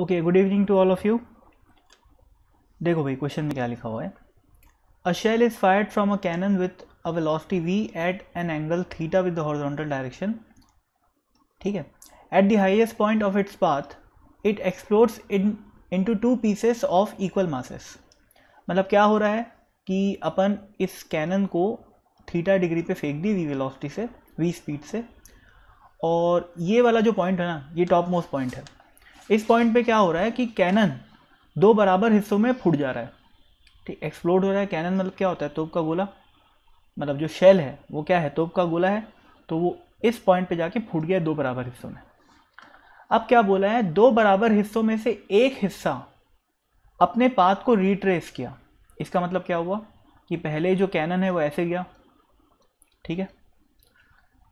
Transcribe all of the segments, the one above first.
Okay good evening to all of you देखो भाई question में क्या लिखा हुआ है? A shell is fired from a cannon with a velocity V at an angle theta with the horizontal direction ठीक है? At the highest point of its path it explodes in into two pieces of equal masses मतलब क्या हो रहा है कि अपन इस cannon को थीटा डिग्री पे फेंक दी वी वेलोसिटी से वी स्पीड से। और ये वाला जो पॉइंट है ना, ये टॉप मोस्ट पॉइंट है। इस पॉइंट पे क्या हो रहा है कि कैनन दो बराबर हिस्सों में फूट जा रहा है। ठीक एक्सप्लोड हो रहा है। कैनन मतलब क्या होता है? तोप का गोला। मतलब जो शेल है, वो क्या है? तोप का गोला है। तो वो इस पॉइंट पे जाके फूट गया दो बराबर हिस्सों में। अब क्या बोला है? दो बराबर हिस्सों में से एक हिस्सा अपने पाथ को रिट्रेस किया। इसका मतलब क्या हुआ? कि पहले जो कैनन है, वो ऐसे गया। ठीक है?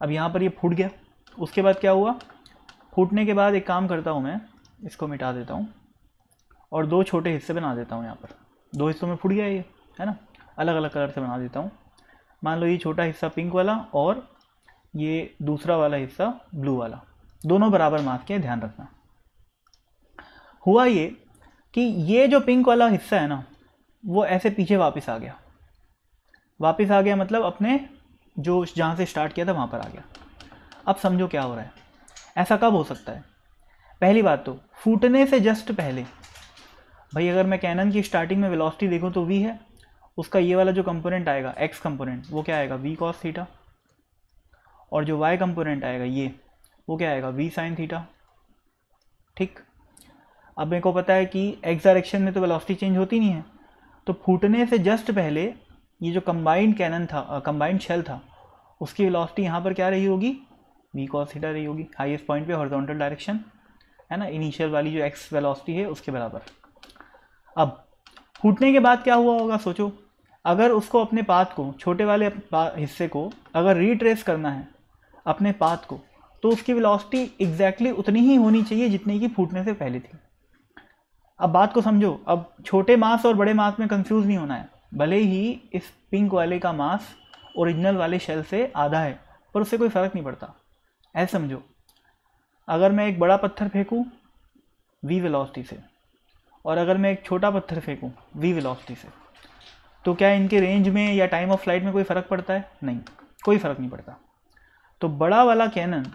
अब यहाँ पर ये फूट गया। उसके बाद क्या हुआ? फूटने के बाद एक काम करता हूँ मैं। इसको मिटा देता हूँ और दो छोटे हिस्से बना देता हूँ यहाँ पर। दो हिस्सों में फूट गया ये, है ना? अलग अलग कलर से बना देता हूँ। मान लो ये छोटा हिस्सा पिंक वाला और ये दूसरा वाला हिस्सा ब्लू वाला। दोनों बराबर मास के ध्यान रखना। हुआ ये कि ये जो पिंक वाला हिस्सा है ना, वो ऐसे पीछे वापस आ गया। वापस आ गया मतलब अपने जो जहाँ से स्टार्ट किया था वहाँ पर आ गया। अब समझो क्या हो रहा है। ऐसा कब हो सकता है? पहली बात तो फूटने से जस्ट पहले। भाई, अगर मैं कैनन की स्टार्टिंग में वेलोसिटी देखूँ तो वी है। उसका ये वाला जो कंपोनेंट आएगा एक्स कंपोनेंट वो क्या आएगा? वी कॉस थीटा और जो वाई कंपोनेंट आएगा, ये, वो क्या आएगा? वी साइन थीटा ठीक? अब मेरे को पता है कि एक्स डायरेक्शन में तो वेलोसिटी चेंज होती नहीं है। तो फूटने से जस्ट पहले, ये जो कंबाइंड कैनन था कंबाइंड शेल था, उसकी वेलोसिटी यहाँ पर क्या रही होगी? वी कॉस थीटा रही होगी। हाईएस्ट पॉइंट पे हॉरिजॉन्टल डायरेक्शन है ना इनिशियल वाली जो एक्स वेलोसिटी है, उसके बराबर। अब, फूटने के बाद क्या हुआ होगा, सोचो। अगर उसको अपने पाथ को, छोटे वाले हिस्से को, अगर रिट्रेस करना है, अपने पाथ को तो उसकी वेलोसिटी एग्जैक्टली उतनी ही होनी चाहिए जितनी की फूटने से पहले थी। अब बात को समझो, अब छोटे मास और बड़े मास में कंफ्यूज नहीं होना है। भले ही इस पिंक वाले का मास ओरिजिनल वाले शेल से आधा है, पर उससे कोई फ़र्क नहीं पड़ता। ऐसे समझो। अगर मैं एक बड़ा पत्थर फेंकूँ वी वेलोसिटी से। और अगर मैं एक छोटा पत्थर फेंकूँ वी वेलोसिटी से। तो क्या इनके रेंज में या टाइम ऑफ़ फ़्लाइट में कोई फ़र्क पड़ता है? नहीं, कोई फ़र्क नहीं पड़ता। तो बड़ा वाला कैनन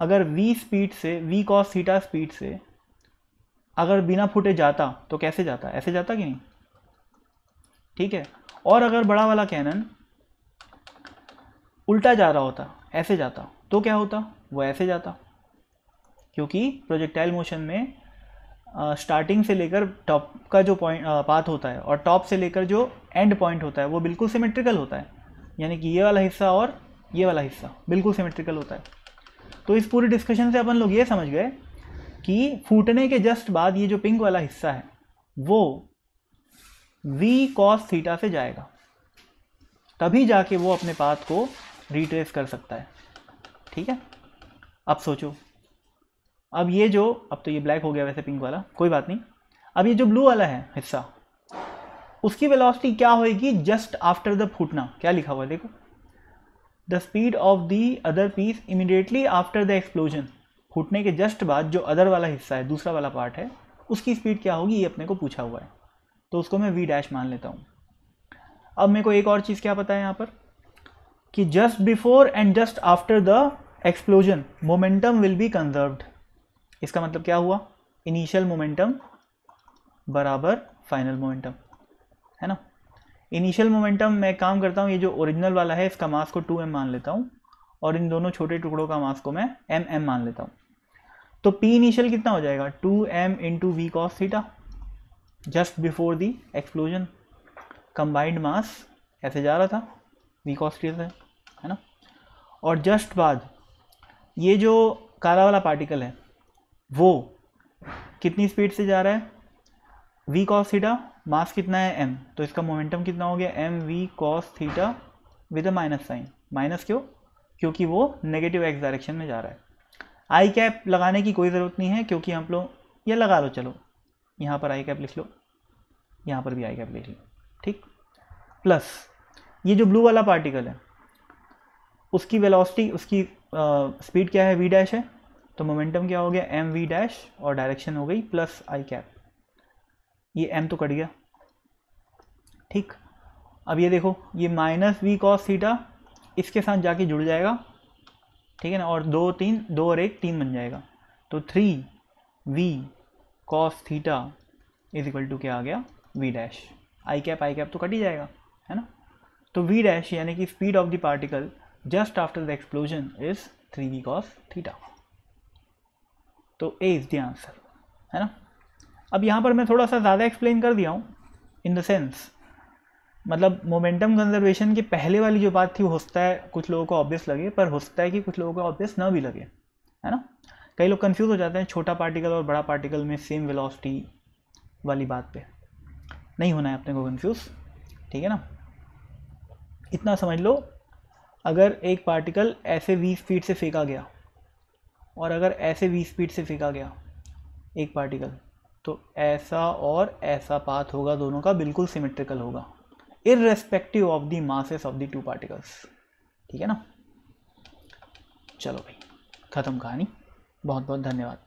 अगर वी स्पीड से वी कॉस थीटा स्पीड से अगर बिना फूटे जाता तो कैसे जाता? ऐसे जाता कि नहीं? ठीक है? और अगर बड़ा वाला कैनन उल्टा जा रहा होता, ऐसे जाता तो क्या होता? वो ऐसे जाता। क्योंकि प्रोजेक्टाइल मोशन में स्टार्टिंग से लेकर टॉप का जो पॉइंट पाथ होता है और टॉप से लेकर जो एंड पॉइंट होता है, वो बिल्कुल सिमेट्रिकल होता है। यानी कि ये वाला हिस्सा और ये वाला हिस्सा बिल्कुल सिमेट्रिकल होता है। तो इस पूरी डिस्कशन से अपन लोग ये समझ गए कि फूटने के जस्ट बाद ये जो पिंक वाला हिस्सा है, वो वी कॉस थीटा से जाएगा। तभी जाके वो अपने पाथ को रिट्रेस कर सकता है। ठीक है? अब सोचो। अब ये जो, अब तो ये ब्लैक हो गया वैसे पिंक वाला, कोई बात नहीं। अब ये जो ब्लू वाला है हिस्सा, उसकी वेलोसिटी क्या होएगी जस्ट आफ्टर द फूटना? क्या लिखा हुआ है, देखो। The speed of the other piece immediately after the explosion फूटने के जस्ट बाद जो अदर वाला हिस्सा है, दूसरा वाला पार्ट है, उसकी स्पीड क्या होगी, ये अपने को पूछा हुआ है। तो उसको मैं वी डैश मान लेता हूँ। अब मेरे को एक और चीज़ क्या पता है यहाँ पर? कि just before and just after the explosion momentum will be conserved इसका मतलब क्या हुआ? इनिशियल मोमेंटम बराबर फाइनल मोमेंटम है ना? इनिशियल मोमेंटम मैं काम करता हूँ, ये जो ओरिजिनल वाला है, इसका मास को टू एम मान लेता हूँ और इन दोनों छोटे टुकड़ों का मास को मैं एम एम मान लेता हूँ। तो पी इनिशियल कितना हो जाएगा? Two M into V cos theta just before the explosion combined mass ऐसे जा रहा था वी कॉस थीटा है ना? और जस्ट बाद, ये जो काला वाला पार्टिकल है वो कितनी स्पीड से जा रहा है? वी कॉस थीटा मास कितना है? एम तो इसका मोमेंटम कितना हो गया? M V cos theta with a minus sign minus क्यों? क्योंकि वो नेगेटिव एक्स डायरेक्शन में जा रहा है। आई कैप लगाने की कोई ज़रूरत नहीं है, क्योंकि हम लोग ये लगा लो, चलो। यहाँ पर आई कैप लिख लो। यहाँ पर भी आई कैप लिख लो। ठीक? प्लस ये जो ब्लू वाला पार्टिकल है, उसकी वेलोसिटी उसकी स्पीड क्या है? वी डैश है। तो मोमेंटम क्या हो गया? एम वी डैश और डायरेक्शन हो गई प्लस आई कैप ये एम तो कट गया। ठीक? अब ये देखो, ये माइनस वी कॉस थीटा इसके साथ जाके जुड़ जाएगा। ठीक है ना? और दो तीन, दो और एक तीन बन जाएगा। तो three V cos theta is equal to क्या आ गया? V dash I cap I cap तो कट ही जाएगा, है ना? तो वी डैश यानी कि speed of the particle just after the explosion is three V cos theta तो ए इज़ द आंसर है ना? अब यहाँ पर मैं थोड़ा सा ज़्यादा एक्सप्लेन कर दिया हूँ इन द सेंस मतलब मोमेंटम कंजर्वेशन की पहले वाली जो बात थी, वो होता है, कुछ लोगों को ऑब्वियस लगे, पर होता है कि कुछ लोगों को ऑब्वियस ना भी लगे, है ना? कई लोग कंफ्यूज हो जाते हैं, छोटा पार्टिकल और बड़ा पार्टिकल में सेम वेलोसिटी वाली बात पे। नहीं होना है अपने को कंफ्यूज ठीक है ना? इतना समझ लो, अगर एक पार्टिकल ऐसे वी स्पीड से फेंका गया और अगर ऐसे वी स्पीड से फेंका गया एक पार्टिकल तो ऐसा और ऐसा पाथ होगा, दोनों का बिल्कुल सिमेट्रिकल होगा irrespective of the masses of the two particles ठीक है ना? चलो भाई, ख़त्म कहानी। बहुत बहुत धन्यवाद।